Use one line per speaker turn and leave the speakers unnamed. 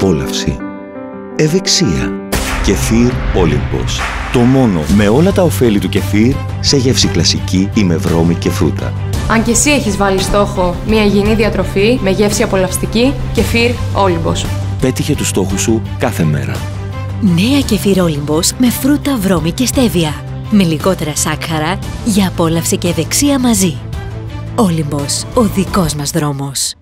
απόλαυση. Ευεξία. Κεφίρ Όλυμπος. Το μόνο με όλα τα ωφέλη του κεφίρ σε γεύση κλασική ή με βρώμη και φρούτα.
Αν και εσύ έχεις βάλει στόχο μια υγιεινή διατροφή με γεύση απολαυστική, κεφίρ Όλυμπος.
Πέτυχε τους στόχους σου κάθε μέρα.
Νέα κεφίρ Όλυμπος με φρούτα, βρώμη και στέβια. Με λιγότερα σάκχαρα για απόλαυση και ευεξία μαζί. Όλυμπος, ο δικός μας δρόμος.